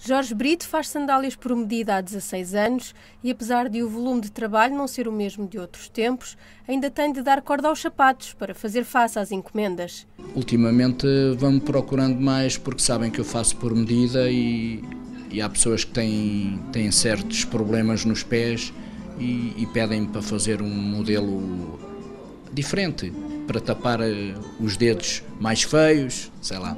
Jorge Brito faz sandálias por medida há 16 anos e, apesar de o volume de trabalho não ser o mesmo de outros tempos, ainda tem de dar corda aos sapatos para fazer face às encomendas. Ultimamente vão-me procurando mais porque sabem que eu faço por medida e, e há pessoas que têm, têm certos problemas nos pés e, e pedem-me para fazer um modelo diferente, para tapar eh, os dedos mais feios, sei lá.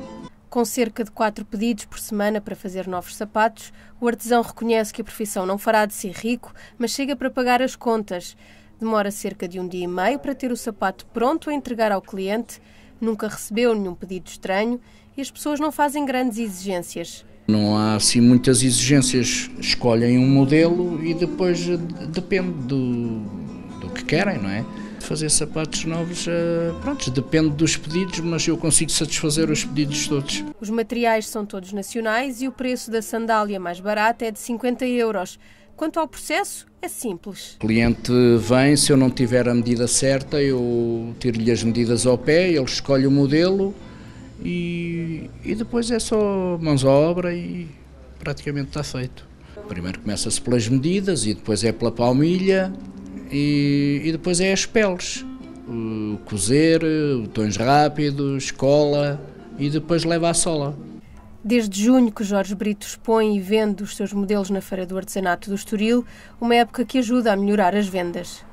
Com cerca de quatro pedidos por semana para fazer novos sapatos, o artesão reconhece que a profissão não fará de ser rico, mas chega para pagar as contas. Demora cerca de um dia e meio para ter o sapato pronto a entregar ao cliente, nunca recebeu nenhum pedido estranho e as pessoas não fazem grandes exigências. Não há assim muitas exigências. Escolhem um modelo e depois depende do, do que querem, não é? Fazer sapatos novos, eh, pronto, depende dos pedidos, mas eu consigo satisfazer os pedidos todos. Os materiais são todos nacionais e o preço da sandália mais barata é de 50 euros. Quanto ao processo, é simples. O cliente vem, se eu não tiver a medida certa, eu tiro-lhe as medidas ao pé, ele escolhe o modelo e, e depois é só mãos à obra e praticamente está feito. Primeiro começa-se pelas medidas e depois é pela palmilha e, e depois é as peles. Cozer, botões rápidos, cola e depois leva a sola. Desde junho que Jorge Brito expõe e vende os seus modelos na Feira do Artesanato do Estoril, uma época que ajuda a melhorar as vendas.